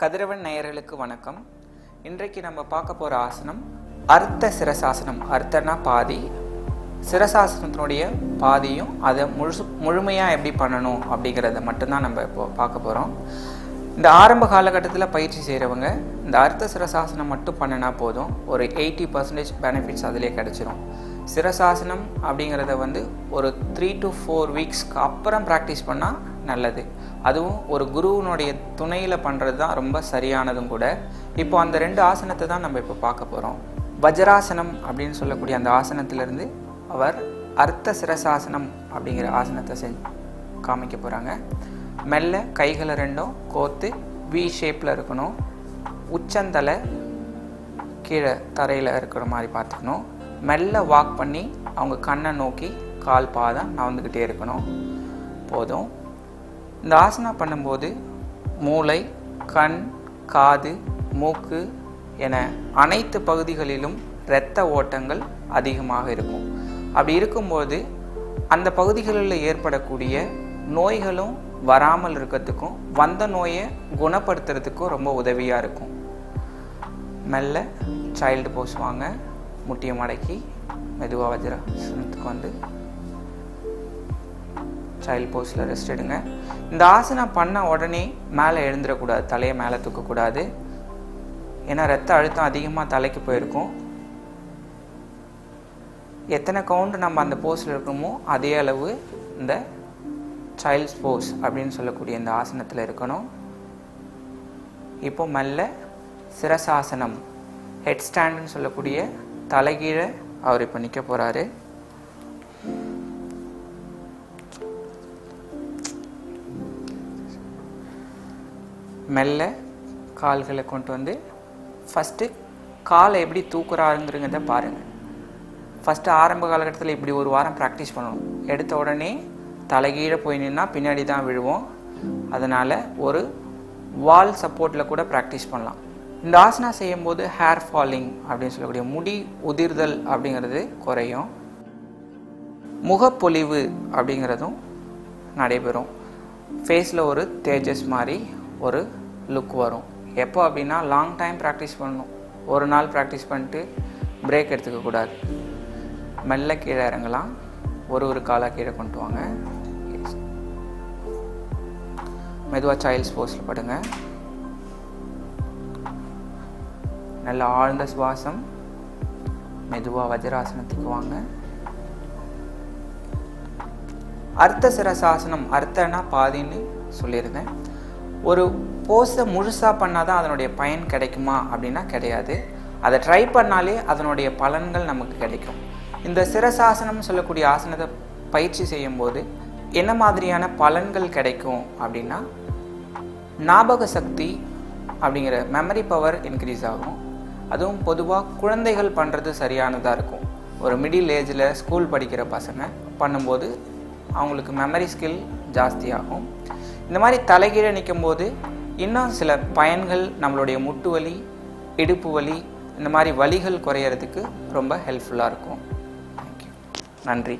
கதிரவன் நேயர்களுக்கு வணக்கம். இன்றைக்கு நம்ம பார்க்க போகிற ஆசனம் அர்த்த சிரசாசனம் அர்த்தனா பாதி. சிரசாசனத்தினுடைய பாதியும் அதை முழுசு முழுமையாக எப்படி பண்ணணும் அப்படிங்கிறத மட்டும்தான் நம்ம இப்போ பார்க்க போகிறோம் இந்த ஆரம்ப காலகட்டத்தில் பயிற்சி செய்கிறவங்க இந்த அர்த்த சிரசாசனம் மட்டும் பண்ணினா போதும் ஒரு எயிட்டி பர்சன்டேஜ் பெனிஃபிட்ஸ் அதிலே கிடச்சிரும். சிரசாசனம் அப்படிங்கிறத வந்து ஒரு த்ரீ டு ஃபோர் வீக்ஸ்க்கு அப்புறம் ப்ராக்டிஸ் பண்ணால் நல்லது. அதுவும் ஒரு குருவினுடைய துணையில் பண்ணுறது தான் ரொம்ப சரியானதும் கூட. இப்போ அந்த ரெண்டு ஆசனத்தை தான் நம்ம இப்போ பார்க்க போகிறோம் வஜ்ராசனம் அப்படின்னு சொல்லக்கூடிய அந்த ஆசனத்திலிருந்து அவர் அர்த்த சிரசாசனம் அப்படிங்கிற ஆசனத்தை செஞ்சு காமிக்க போகிறாங்க மெல்ல கைகளை ரெண்டும் கோர்த்து வி ஷேப்பில் இருக்கணும். உச்சந்தலை கீழே தரையில் இருக்கிற மாதிரி பார்த்துக்கணும். மெல்ல வாக் பண்ணி அவங்க கண்ணை நோக்கி கால் பாதம் நவந்துக்கிட்டே இருக்கணும். போதும். இந்த ஆசனா பண்ணும்போது மூளை கண் காது மூக்கு என அனைத்து பகுதிகளிலும் இரத்த ஓட்டங்கள் அதிகமாக இருக்கும். அப்படி இருக்கும்போது அந்த பகுதிகளில் ஏற்படக்கூடிய நோய்களும் வராமல் இருக்கிறதுக்கும் வந்த நோயை குணப்படுத்துறதுக்கும் ரொம்ப உதவியாக இருக்கும். மெல்ல சைல்டு போஸ் வாங்க. முட்டியை மடக்கி மெதுவாக வஜ்ராசனத்துக்கு வந்து சைல்டு போஸில் ரெஸ்ட் எடுங்க. இந்த ஆசனம் பண்ண உடனே மேலே எழுந்துடக்கூடாது தலையை மேலே தூக்கக்கூடாது. ஏன்னா ரத்த அழுத்தம் அதிகமாக தலைக்கு போயிருக்கும். எத்தனை கவுண்ட் நம்ம அந்த போஸில் இருக்கணுமோ அதே அளவு இந்த சைல்ட்ஸ் போஸ் அப்படின்னு சொல்லக்கூடிய இந்த ஆசனத்தில் இருக்கணும். இப்போ மெல்ல சிரசாசனம் ஹெட் ஸ்டாண்டுன்னு சொல்லக்கூடிய தலைகீழே அவர் இப்போ நிற்க போகிறாரு மெல்ல கால்களை கொண்டு வந்து ஃபஸ்ட்டு காலை எப்படி தூக்குறாருங்கிறத பாருங்கள் ஃபஸ்ட்டு ஆரம்ப காலகட்டத்தில் இப்படி ஒரு வாரம் ப்ராக்டிஸ் பண்ணணும். எடுத்த உடனே தலைகீழே போய் நின்னா பின்னாடி தான் விழுவோம். அதனால் ஒரு வால் சப்போர்ட்டில் கூட ப்ராக்டிஸ் பண்ணலாம். இந்த ஆசனா செய்யும்போது ஹேர் ஃபாலிங் அப்படின்னு சொல்லக்கூடிய முடி உதிர்தல் அப்படிங்கிறது குறையும். முகப்பொலிவு அப்படிங்கிறதும் நடைபெறும். ஃபேஸில் ஒரு தேஜஸ் மாதிரி ஒரு லுக் வரும். எப்போ அப்படின்னா லாங் டைம் ப்ராக்டிஸ் பண்ணணும். ஒரு நாள் ப்ராக்டிஸ் பண்ணிட்டு பிரேக் எடுத்துக்கக்கூடாது. மெல்ல கீழே இறங்கலாம். ஒரு ஒரு காலாக கீழே கொண்டு வாங்க. மெதுவாக சைல்ட்ஸ் போஸ்டில் படுங்க. நல்ல ஆழ்ந்த சுவாசம். மெதுவாக வஜ்ராசனத்துக்கு வாங்க. அர்த்த சிரசாசனம் அர்த்தனா பாதின்னு சொல்லியிருந்தேன் ஒரு போஸை முழுசாக பண்ணால் தான் அதனுடைய பயன் கிடைக்குமா அப்படின்னா கிடையாது. அதை ட்ரை பண்ணாலே அதனுடைய பலன்கள் நமக்கு கிடைக்கும். இந்த சிரசாசனம் சொல்லக்கூடிய ஆசனத்தை பயிற்சி செய்யும்போது என்ன மாதிரியான பலன்கள் கிடைக்கும் அப்படின்னா ஞாபக சக்தி அப்படிங்கிற மெமரி பவர் இன்க்ரீஸ் ஆகும். அதுவும் பொதுவாக குழந்தைகள் பண்ணுறது சரியானதாக இருக்கும். ஒரு மிடில் ஏஜில் ஸ்கூல் படிக்கிற பசங்க பண்ணும்போது அவங்களுக்கு மெமரி ஸ்கில் ஜாஸ்தியாகும். இந்த மாதிரி தலைகீழே நிற்கும் போது இன்னும் சில பயன்கள் நம்மளுடைய முட்டு வலி இடுப்பு வலி இந்த மாதிரி வலிகள் குறையிறதுக்கு ரொம்ப ஹெல்ப்ஃபுல்லாக இருக்கும். நன்றி.